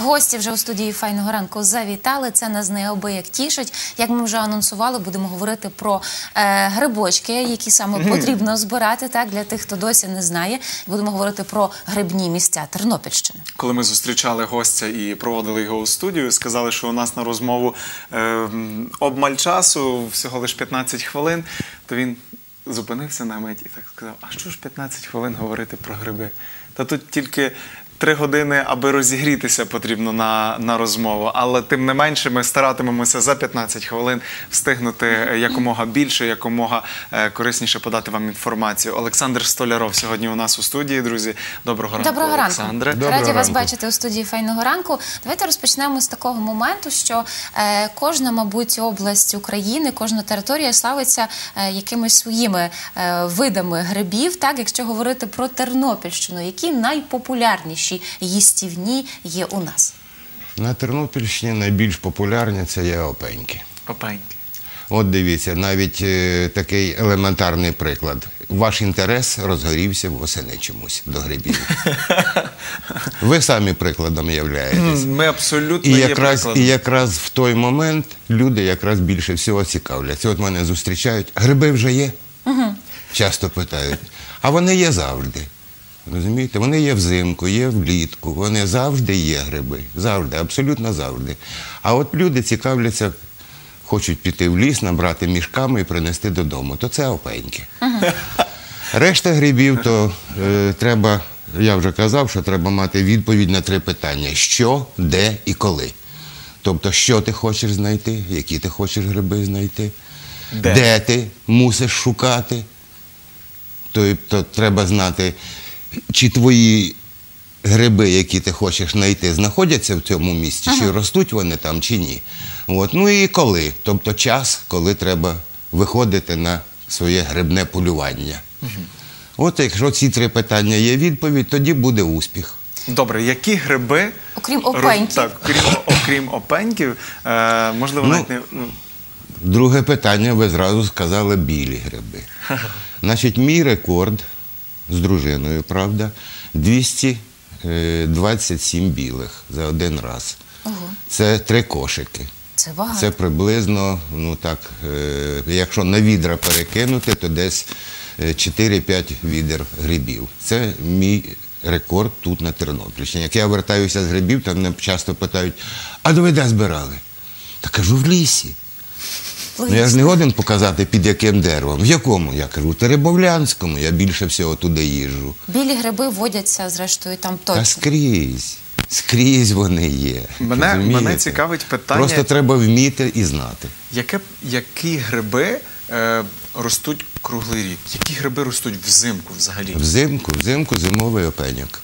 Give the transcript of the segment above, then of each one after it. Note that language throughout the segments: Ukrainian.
Гості вже у студії файного ранку завітали. Це нас неабияк тішить. Як ми вже анонсували, будемо говорити про е, грибочки, які саме потрібно збирати. Так для тих, хто досі не знає. Будемо говорити про грибні місця Тернопільщини. Коли ми зустрічали гостя і проводили його у студію, сказали, що у нас на розмову е, обмаль часу, всього лише 15 хвилин, то він зупинився на мить і так сказав: а що ж 15 хвилин говорити про гриби? Та тут тільки. Три години, аби розігрітися, потрібно на, на розмову. Але тим не менше, ми старатимемося за 15 хвилин встигнути якомога більше, якомога е, корисніше подати вам інформацію. Олександр Столяров сьогодні у нас у студії, друзі. Доброго ранку, Доброго ранку. Олександре. Доброго Раді вас бачити у студії файного ранку. Давайте розпочнемо з такого моменту, що е, кожна, мабуть, область України, кожна територія славиться е, якимись своїми е, видами грибів. Так, якщо говорити про Тернопільщину, які найпопулярніші їстівні є у нас? На Тернопільщині найбільш популярні це є опеньки. Опеньки. От дивіться, навіть е, такий елементарний приклад. Ваш інтерес розгорівся восени чомусь до грибів. Ви самі прикладом являєтесь. Ми абсолютно І є якраз, прикладом. і якраз в той момент люди якраз більше всього цікавляться. От мене зустрічають, гриби вже є? Часто питають. А вони є завжди. Розумієте? Вони є взимку, є влітку, вони завжди є гриби. Завжди, абсолютно завжди. А от люди цікавляться, хочуть піти в ліс, набрати мішками і принести додому. То це опеньки. Решта грибів, то е, треба, я вже казав, що треба мати відповідь на три питання: що, де і коли. Тобто, що ти хочеш знайти, які ти хочеш гриби знайти, Де? ти мусиш шукати. Тобто треба знати, чи твої гриби, які ти хочеш знайти, знаходяться в цьому місці, чи ростуть вони там, чи ні. От. Ну і коли. Тобто час, коли треба виходити на своє грибне полювання. От якщо ці три питання є відповідь, тоді буде успіх. Добре, які гриби, Окрім опеньків. так, окрім, окрім опеньків, е, можливо, Ну, навіть не. Ну, Друге питання, ви зразу сказали білі гриби. Значить, мій рекорд з дружиною, правда, 227 білих за один раз. Ого, Це три кошики. це багато. Це приблизно, ну так, е, якщо на відра перекинути, то десь е, 4-5 відер грибів. Це мій рекорд тут на Тернопільщині. Як я вертаюся з грибів, то мене часто питають, а ви де збирали? Та кажу, в лісі. Ну я ж не годен показати, під яким деревом. В якому? Я кажу, в Теребовлянському, я більше всього туди їжджу. Білі гриби водяться, зрештою, там Та точно. скрізь. Скрізь вони є. Мене- розумієте? мене цікавить питання- Просто треба вміти і знати. яке, які гриби е, ростуть круглий рік? Які гриби ростуть взимку взагалі? Взимку, взимку зимовий опеньок.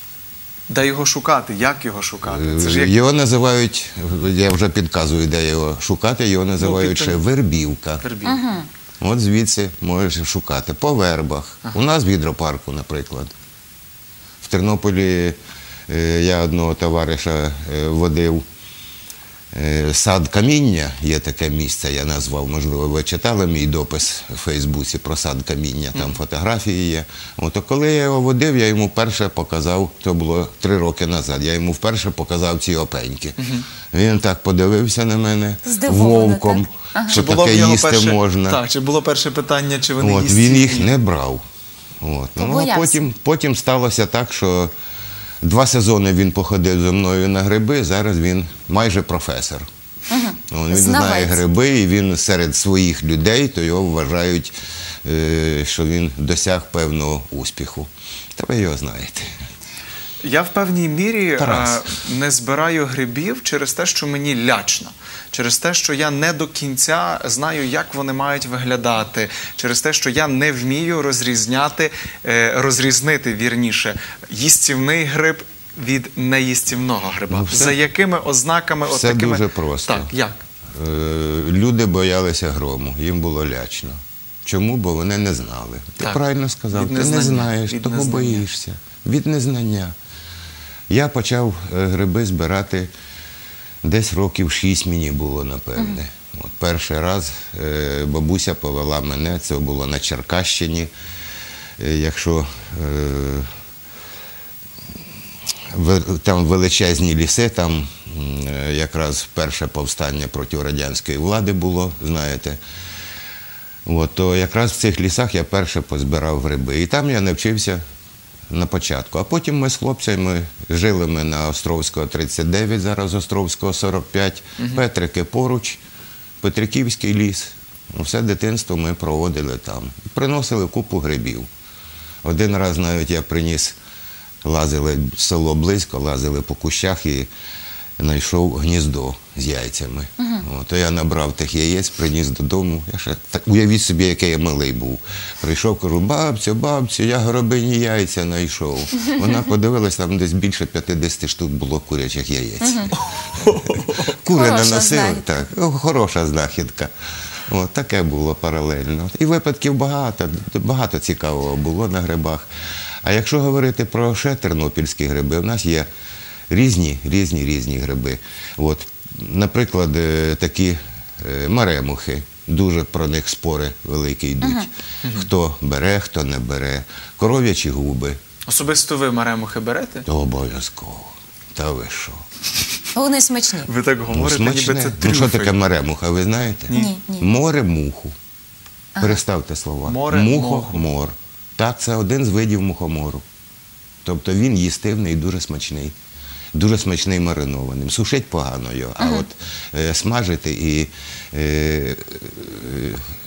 Де його шукати? Як його шукати? Це ж як Його називають, я вже підказую, де його шукати, його називають під- ще вербівка. вербів. От звідси можеш шукати. По вербах. У нас в гідропарку, наприклад. В Тернополі е, я одного товариша е, водив сад каміння, є таке місце, я назвав, можливо, ви читали мій допис у Фейсбуці про сад каміння, там фотографії є. От, коли я його водив, я йому вперше показав, це було три роки назад, я йому вперше показав ці опеньки. Він так подивився на мене Здивовано, вовком, так? Ага. що Чи було таке їсти перше, можна. Так, чи було перше питання, чи вони От, їсті? він їх не брав. От. Ну, а потім, потім сталося так, що два сезони він походив зі мною на гриби, зараз він майже професор. Угу. Він Знавець. знає гриби, і він серед своїх людей, то його вважають, е, що він досяг певного успіху. Та ви його знаєте. Я в певній мірі Тарас. е, не збираю грибів через те, що мені лячно. Через те, що я не до кінця знаю, як вони мають виглядати, через те, що я не вмію розрізняти, е, розрізнити вірніше їстівний гриб від неїстівного гриба. Ну, все- За якими ознаками все отакими... дуже просто. Так, як? Е, Люди боялися грому, їм було лячно. Чому? Бо вони не знали. Ти Так. правильно сказав, Від ти незнання. не знаєш, Від того незнання. боїшся. Від незнання. Я почав е, гриби збирати десь років шість мені було, напевне. От перший раз е, бабуся повела мене, це було на Черкащині. Е, Якщо там величезні ліси, там якраз перше повстання проти радянської влади було, знаєте. От, то якраз в цих лісах я перше позбирав гриби. І там я навчився на початку. А потім ми з хлопцями жили ми на Островського 39, зараз Островського 45, Петрики поруч, Петриківський ліс. Ну, Все дитинство ми проводили там. Приносили купу грибів. Один раз навіть я приніс, лазили село близько, лазили по кущах і знайшов гніздо з яйцями. От, то я набрав тих яєць, приніс додому. Я ще так уявіть собі, який я малий був. Прийшов, кажу, бабцю, бабцю, я горобині яйця знайшов. Вона подивилась, там десь більше 50 штук було курячих яєць. Кури Хороша наносили, так, хороша знахідка. От, таке було паралельно. І випадків багато, багато цікавого було на грибах. А якщо говорити про ще тернопільські гриби, у нас є різні, різні, різні гриби. От, наприклад, е, такі е, маремухи. Дуже про них спори великі йдуть. Хто бере, хто не бере. Коров'ячі губи. Особисто ви маремухи берете? То обов'язково. Та ви що? Вони смачні. Ви так Ну, говорите, ніби смачне. це ну, що таке маремуха, ви знаєте? Ні, ні. Море муху. Переставте слова. Море Мухомор. Так, це один з видів мухомору. Тобто він їстивний і дуже смачний. Дуже смачний маринованим. Сушить погано його, а от е, смажити і е, е,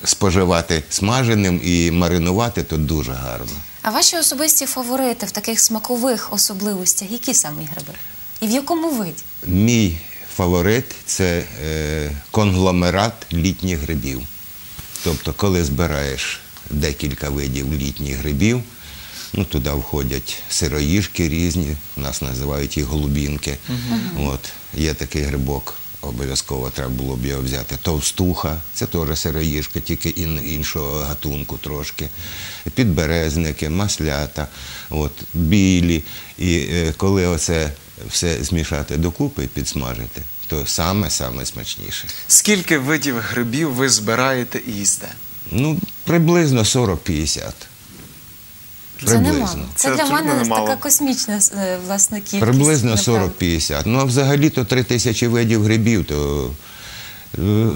споживати смаженим і маринувати то дуже гарно. А ваші особисті фаворити в таких смакових особливостях, які саме гриби? І в якому виді? Мій фаворит це е, конгломерат літніх грибів. Тобто, коли збираєш декілька видів літніх грибів, ну, туди входять сироїжки різні, нас називають їх голубінки. От, є такий грибок, обов'язково треба було б його взяти. Товстуха, це теж сироїжка, тільки ін, іншого гатунку трошки. Підберезники, маслята, от, білі. І е, коли оце все змішати докупи і підсмажити, то саме-саме смачніше. Скільки видів грибів ви збираєте і їсте? Ну, приблизно 40-50. Це. Це, Це для мене немало. така космічна е, власне кількість. Приблизно 40-50. Ну, а взагалі-то 3 тисячі видів грибів, то е,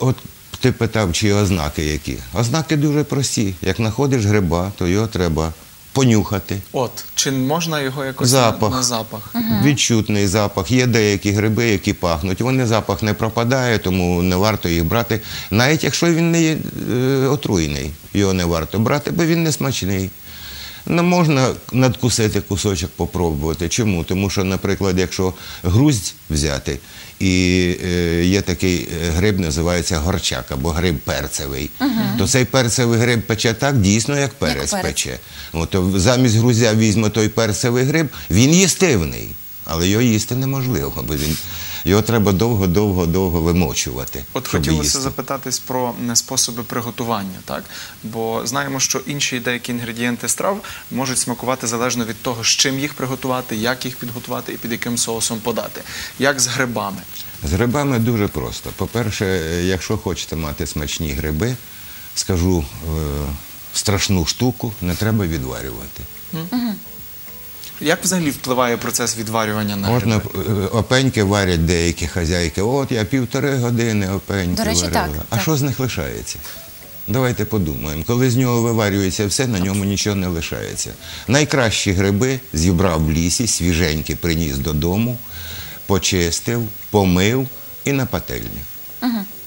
от ти питав, чи ознаки які. Ознаки дуже прості. Як знаходиш гриба, то його треба понюхати. От, чи можна його якось Запах. На, запах? Відчутний запах. Є деякі гриби, які пахнуть. Вони запах не пропадає, тому не варто їх брати. Навіть якщо він не є е, отруйний, його не варто брати, бо він не смачний. Не можна надкусити кусочок, попробувати. Чому? Тому що, наприклад, якщо груздь взяти, і е, є такий е, гриб, називається горчак або гриб перцевий, то цей перцевий гриб пече так дійсно, як перець перець. пече. От, замість грузя візьме той перцевий гриб, він їстивний, але його їсти неможливо, бо він, його треба довго-довго-довго вимочувати. От хотілося їсти. запитатись про е, способи приготування, так? Бо знаємо, що інші деякі інгредієнти страв можуть смакувати залежно від того, з чим їх приготувати, як їх підготувати і під яким соусом подати. Як з грибами. З грибами дуже просто. По-перше, е, якщо хочете мати смачні гриби, скажу е, страшну штуку, не треба відварювати. Як взагалі впливає процес відварювання на гриби? е, опеньки варять деякі хазяйки. От я півтори години опеньки До речі, варила. так, А так. що з них лишається? Давайте подумаємо. Коли з нього виварюється все, на ньому нічого не лишається. Найкращі гриби зібрав в лісі, свіженькі приніс додому, почистив, помив і на пательню.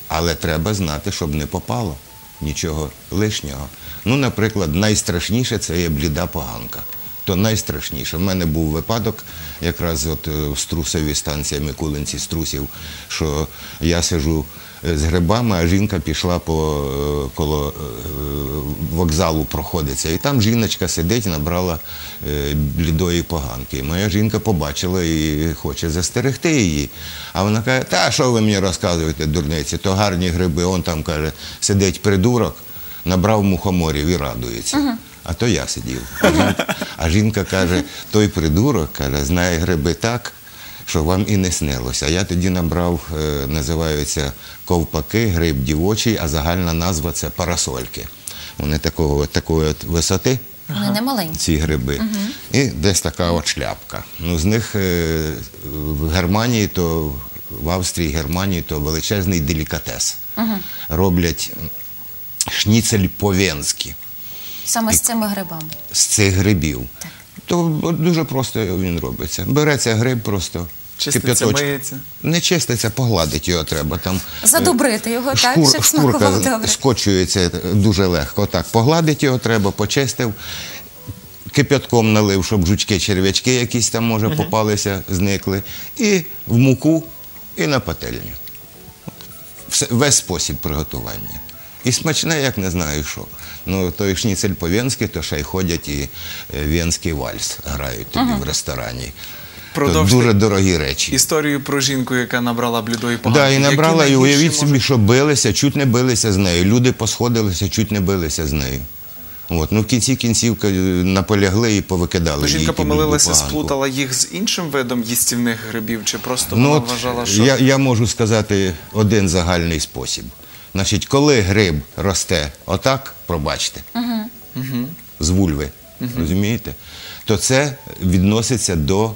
Але треба знати, щоб не попало нічого лишнього. Ну, наприклад, найстрашніше це є бліда поганка. То найстрашніше. В мене був випадок, якраз от е, в струсовій станції Микулинці струсів, що я сижу е, з грибами, а жінка пішла по е, коло вокзалу проходиться. І там жіночка сидить, набрала блідої поганки. І моя жінка побачила і хоче застерегти її. А вона каже, та що ви мені розказуєте, дурниці, то гарні гриби. Он там каже, сидить придурок, набрав мухоморів і радується. А то я сидів. А жінка, а жінка каже, той придурок каже, знає гриби так, що вам і не снилося. А я тоді набрав, е, називаються ковпаки, гриб дівочий, а загальна назва це парасольки. Вони такого, такої от висоти, Вони не маленькі. ці гриби. І десь така от шляпка. Ну, з них е, в Германії то в Австрії, Германії то величезний делікатес. Роблять шніцель по-венськи Саме з цими грибами. з цих грибів. То от дуже просто він робиться. Береться гриб просто. Чиститься, кип'яточ- миється. Не чиститься, погладити його треба. Там, е, Задобрити його, так, шкур- щоб шкурка добре. скочується дуже легко. Так, погладити його треба, почистив, кип'ятком налив, щоб жучки, черв'ячки якісь там, може, попалися, зникли. І в муку, і на пательню. Все, весь спосіб приготування. І смачне, як не знаю що. Ну, той шніцель по-венськи, то ще й ходять і е, венський вальс грають тобі в ресторані. То дуже дорогі речі. Історію про жінку, яка набрала блідої поганки. Да, і набрала, і уявіть собі, що билися, чуть не билися з нею. Люди посходилися, чуть не билися з нею. От. Ну, в кінці кінців е, наполягли і повикидали. Ну, їй жінка помилилася, сплутала їх з іншим видом їстівних грибів, чи просто Ну, вона от, вважала, що я, я можу сказати один загальний спосіб. Значить, коли гриб росте отак, пробачте, з вульви, розумієте, то це відноситься до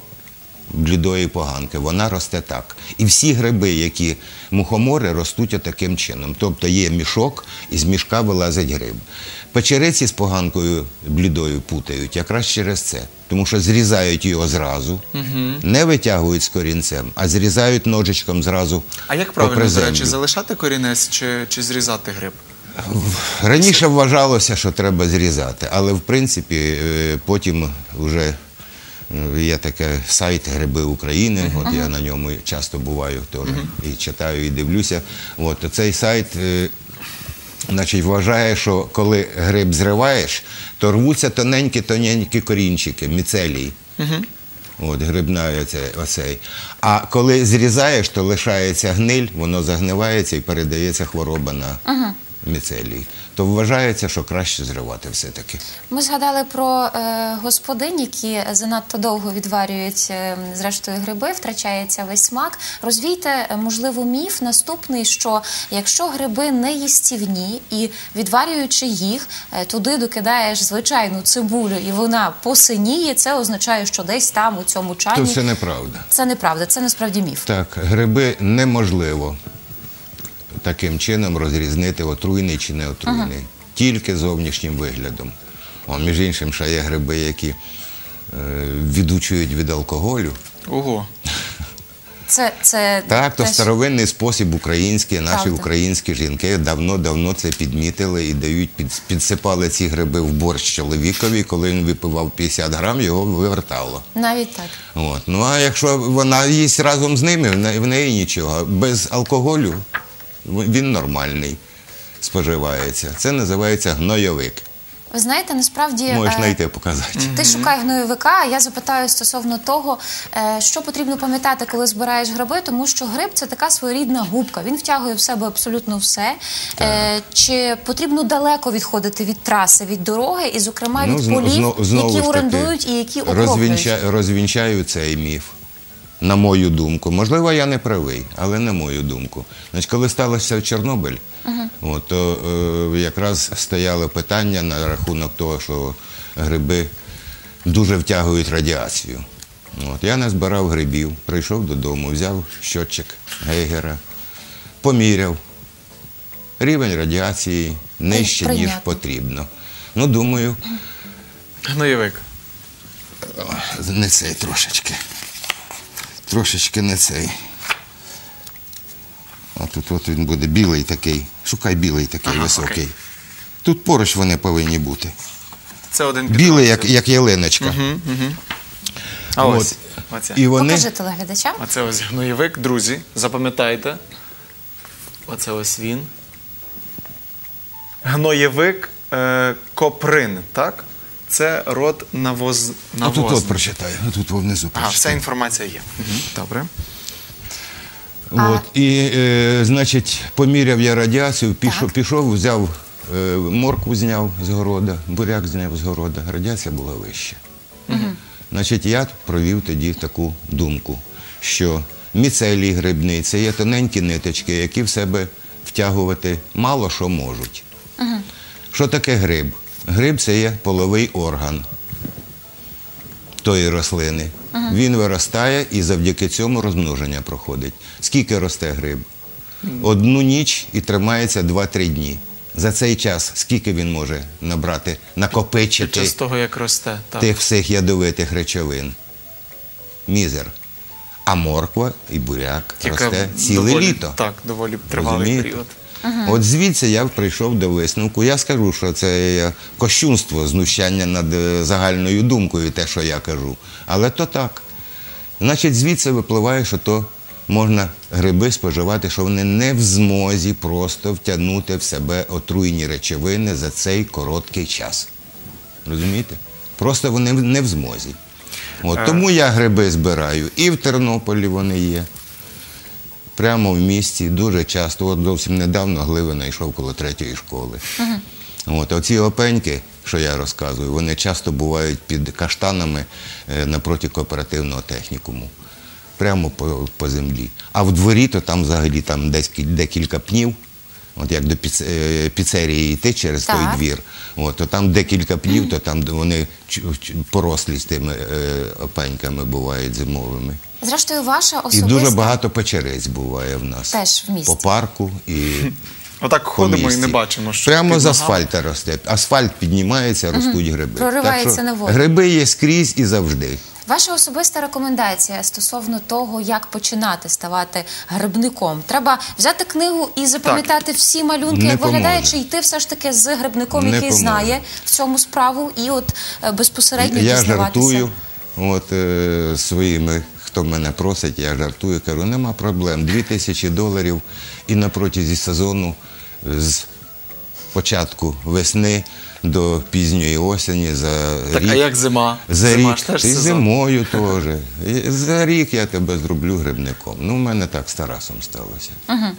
блідої поганки. Вона росте так. І всі гриби, які мухомори, ростуть отаким чином. Тобто є мішок, і з мішка вилазить гриб. Печериці з поганкою блідою путають якраз через це. Тому що зрізають його зразу, не витягують з корінцем, а зрізають ножичком зразу. А як правильно, до речі, залишати корінець чи, чи зрізати гриб? Раніше вважалося, що треба зрізати, але в принципі е, потім вже є таке сайт Гриби України. От я на ньому часто буваю теж і читаю, і дивлюся. От цей сайт. е, Значить, вважає, що коли гриб зриваєш, то рвуться тоненькі-тоненькі корінчики, міцелії. От, грибна оце, оцей. А коли зрізаєш, то лишається гниль, воно загнивається і передається хвороба на міцелій. То вважається, що краще зривати все-таки. Ми згадали про е, господин, які занадто довго відварюють е, зрештою гриби, втрачається весь смак. Розвійте, е, можливо, міф наступний, що якщо гриби не їстівні і відварюючи їх, е, туди докидаєш звичайну цибулю і вона посиніє, це означає, що десь там у цьому То це неправда. це неправда, це насправді міф. Так, гриби неможливо таким чином розрізнити отруйний чи не отруйний. Тільки зовнішнім виглядом. О, між іншим, ще є гриби, які е, відучують від алкоголю. Ого. Це, це Так, то теж- старовинний спосіб український, наші Правда. українські жінки давно-давно це підмітили і дають, під, підсипали ці гриби в борщ чоловікові, коли він випивав 50 грам, його вивертало. навіть так. От. Ну а якщо вона їсть разом з ними, в не- в неї нічого. Без алкоголю він нормальний споживається. Це називається гнойовик. Ви знаєте, насправді Можеш е, знайти показати. Ти шукай гнойовика, а я запитаю стосовно того, е, що потрібно пам'ятати, коли збираєш гриби, тому що гриб це така своєрідна губка. Він втягує в себе абсолютно все. Е, Чи потрібно далеко відходити від траси, від дороги, і, зокрема, від зно- полів, зно- Ну, знову які орендують і які оброблюють? розвінча- розвінчаю цей міф. На мою думку. Можливо, я не правий, але на мою думку. Значить, коли сталося Чорнобиль, от, то е, якраз стояло питання на рахунок того, що гриби дуже втягують радіацію. От, я назбирав грибів, прийшов додому, взяв щотчик Гейгера, поміряв. Рівень радіації нижче, ніж потрібно. Ну, думаю, Гноєвик. не цей трошечки. Трошечки не цей. А тут от він буде білий такий. Шукай білий такий Ага, високий. окей. Тут поруч вони повинні бути. Це один Білий, як, як ялиночка. А От. ось. Оця. І вони. Покажи телеглядачам. А це ось гноєвик, друзі, запам'ятайте. Оце ось він. Гноєвик е, коприн, так? Це род навоз... А тут от прочитай, а тут внизу Ага, вся інформація є. Добре. От, і, е, значить, поміряв я радіацію, пішов, пішов взяв е, моркву зняв з города, буряк зняв з города. Радіація була вища. Значить, я провів тоді таку думку, що міцелій грибний це є тоненькі ниточки, які в себе втягувати мало що можуть. Що таке гриб? Гриб це є половий орган тої рослини. Він виростає і завдяки цьому розмноження проходить. Скільки росте гриб? Одну ніч і тримається 2-3 дні. За цей час скільки він може набрати, Під час того, як росте. Так. тих всіх ядовитих речовин? Мізер. А морква і буряк Яка росте ціле доволі, літо. Так, доволі тривалий Розумієте? період. От звідси я прийшов до висновку. Я скажу, що це кощунство, знущання над е, загальною думкою, те, що я кажу. Але то так. Значить, звідси випливає, що то можна гриби споживати, що вони не в змозі просто втягнути в себе отруйні речовини за цей короткий час. Розумієте? Просто вони не в змозі. От, тому я гриби збираю. І в Тернополі вони є. Прямо в місті дуже часто. От зовсім недавно глибина йшов коло третьої школи. От, оці опеньки, що я розказую, вони часто бувають під каштанами е, напроти кооперативного технікуму. Прямо по, по землі. А в дворі то там взагалі там десь декілька пнів. От як до піц- е, піцерії йти через Так. той двір, от, то там декілька пнів, то там вони порослі з тими е, опеньками бувають зимовими. Зрештою, ваша І дуже багато печериць буває в нас. Теж в місті. По парку і Отак по ходимо і не бачимо, що Прямо під з асфальта росте. Асфальт піднімається, ростуть гриби. Проривається так на волю. Гриби є скрізь і завжди. Ваша особиста рекомендація стосовно того, як починати ставати грибником. Треба взяти книгу і запам'ятати всі малюнки, як виглядає, чи йти все ж таки з грибником, Не який поможе. знає в цьому справу, і от е, безпосередньо Я жартую от, е, своїми, хто мене просить, я жартую, кажу, нема проблем. Дві тисячі доларів і на протязі сезону з початку весни до пізньої осені за Так, рік. а як зима? За Зима рік ж теж і сезон. зимою теж. І За рік я тебе зроблю грибником. Ну, в мене так з Тарасом сталося.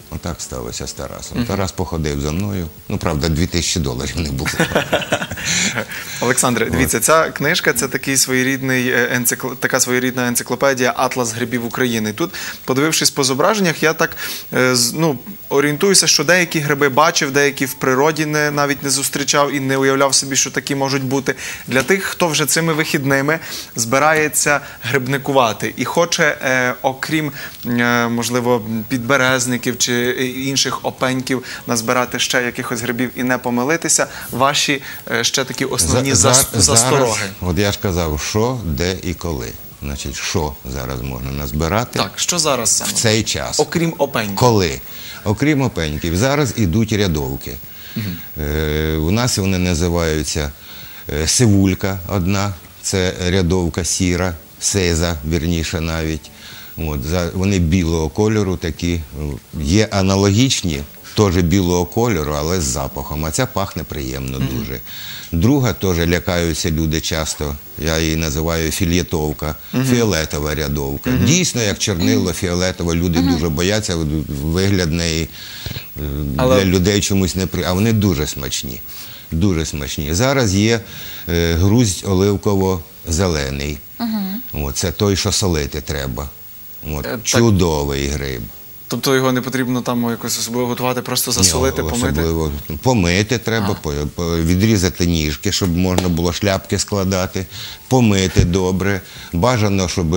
Отак сталося з Тарасом. Тарас походив за мною. Ну, правда, 2000 доларів не було. Олександре, дивіться, ця книжка це такий своєрідний е, енцикло... така своєрідна енциклопедія Атлас грибів України. Тут, подивившись по зображеннях, я так е, ну, орієнтуюся, що деякі гриби бачив, деякі в природі не, навіть не зустрічав і не уявляв собі, що такі можуть бути. Для тих, хто вже цими вихідними збирається грибникувати і хоче, е, окрім е, можливо підберезників чи е, інших опеньків, назбирати ще якихось грибів і не помилитися. Ваші е, ще такі основні За- зас- за- застороги. Зараз, от я ж казав, що, де і коли. Значить, що зараз можна назбирати Так, що зараз саме? в цей час. Окрім опеньків. Коли? Окрім опеньків, зараз ідуть рядовки. Е, у нас вони називаються е, сивулька одна, це рядовка сіра, сеза, вірніше навіть. От, за, вони білого кольору такі. Є аналогічні, теж білого кольору, але з запахом. А ця пахне приємно дуже. Друга теж лякаються люди часто. Я її називаю фільєтовка, фіолетова рядовка. Дійсно, як чорнило фіолетова, люди дуже бояться, вигляд неї е, Але- для людей чомусь не при. А вони дуже смачні. Дуже смачні. Зараз є е, грузь оливково-зелений. От, це той, що солити треба. От, Е, так. чудовий гриб. Тобто його не потрібно там якось особливо готувати, просто засолити, Ні, помити. Особливо помити треба, по- відрізати ніжки, щоб можна було шляпки складати, помити добре. Бажано, щоб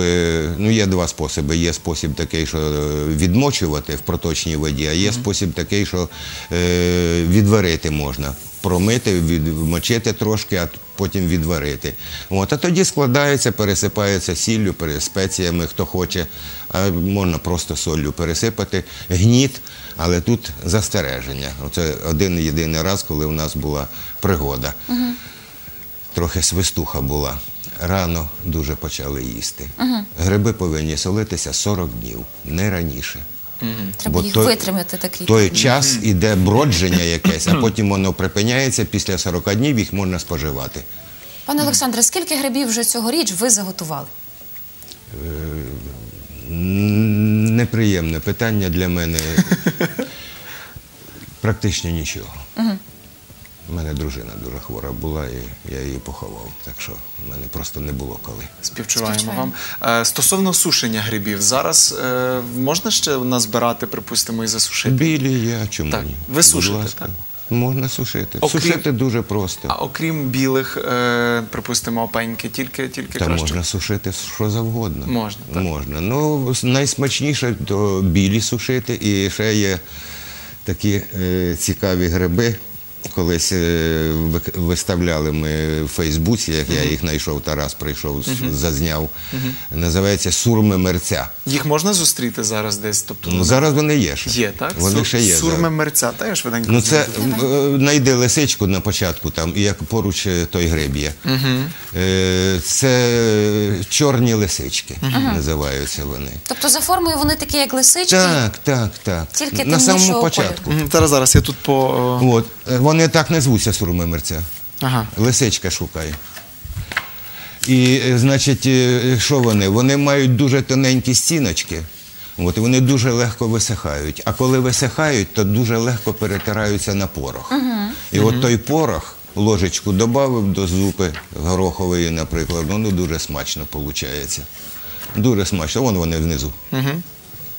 ну є два способи. Є спосіб такий, що е, відмочувати в проточній воді, а є спосіб такий, що е, відварити можна. Промити, відмочити трошки, а потім відварити. От, а тоді складається, пересипається сіллю, спеціями, хто хоче, а можна просто солью пересипати. Гніт, але тут застереження. Оце один єдиний раз, коли у нас була пригода. Трохи свистуха була. Рано дуже почали їсти. Гриби повинні солитися 40 днів, не раніше. Треба Бо їх той- витримати такий. Той час іде бродження якесь, а потім воно припиняється. Після 40 днів їх можна споживати. Пане Олександре, скільки грибів вже цьогоріч ви заготували? М, Неприємне питання для мене. Практично нічого. У мене дружина дуже хвора була, і я її поховав. Так що в мене просто не було коли. Співчуваємо Співчуваємо. вам. Е, Стосовно сушення грибів, зараз е, можна ще назбирати, припустимо, і засушити? Білі я чому Так, ні? ви сушите, так? можна сушити. Окрім- Сушити дуже просто. А окрім білих, е, припустимо, опеньки, тільки, тільки Та краще. можна сушити що завгодно. Можна, так. Можна. Ну, найсмачніше то білі сушити, і ще є такі е, цікаві гриби. Колись е, виставляли ми в Фейсбуці, як я їх знайшов, Тарас прийшов, зазняв. Називається сурми мерця. Їх можна зустріти зараз десь? Тобто, Ну, зараз вони є ще. Є, так? Вони Сур- ще є. Сурми зараз. мерця, та я швиденько. Ну це знайду. е, знайди лисичку на початку, там, і як поруч е, той гриб є. Е, Це чорні лисички, називаються вони. Тобто за формою вони такі, як лисички. Так, так, так. Тільки на самому початку. Мгм, Зараз, зараз, я тут по. От, вони так не звуться сурми мерця. Ага. Лисичка шукає. І, е, значить, е, що вони? Вони мають дуже тоненькі стіночки. От, і вони дуже легко висихають. А коли висихають, то дуже легко перетираються на порох. І от той порох, ложечку додав до зупи горохової, наприклад, воно дуже смачно виходить. Дуже смачно. Вон вони внизу.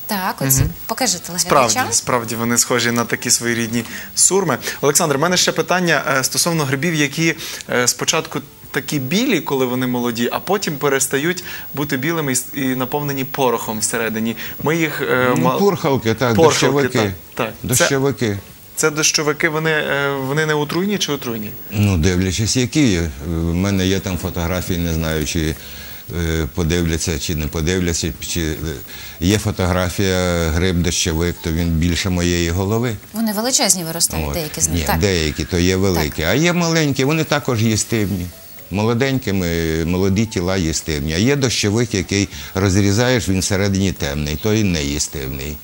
Так, оці. Покажи Справді, телеглядачам. справді вони схожі на такі своєрідні сурми. Олександр, в мене ще питання е, стосовно грибів, які е, спочатку такі білі, коли вони молоді, а потім перестають бути білими і наповнені порохом всередині. Ми їх е, Ну, ма- порхавки, так, Порхавки, дощовики. так, так. Це- Дощовики. Це дощовики, вони, вони не отруйні чи отруйні? Ну, дивлячись, які. У мене є там фотографії, не знаю, чи подивляться, чи не подивляться. Чи... е, Є фотографія гриб дощовик, то він більше моєї голови. Вони величезні виростають, От. деякі з них. Ні, так. деякі, то є великі. А є маленькі, вони також їстивні. Молоденькими, молоді тіла їстивні. А є дощовик, який розрізаєш, він всередині темний, той не їстивний.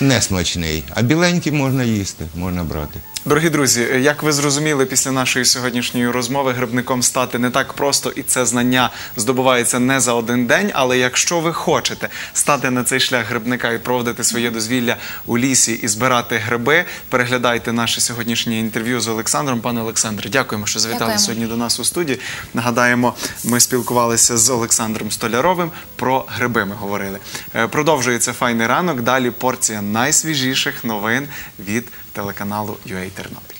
Несмачний. А біленький можна їсти, можна брати. Дорогі друзі, як ви зрозуміли після нашої сьогоднішньої розмови, грибником стати не так просто, і це знання здобувається не за один день. Але якщо ви хочете стати на цей шлях грибника і проводити своє дозвілля у лісі і збирати гриби, переглядайте наше сьогоднішнє інтерв'ю з Олександром. Пане Олександре, дякуємо, що завітали Дякуємо. сьогодні до нас у студії. Нагадаємо, ми спілкувалися з Олександром Столяровим про гриби. Ми говорили. Е, Продовжується файний ранок. Далі порція найсвіжіших новин від телеканалу UA Тернопіль.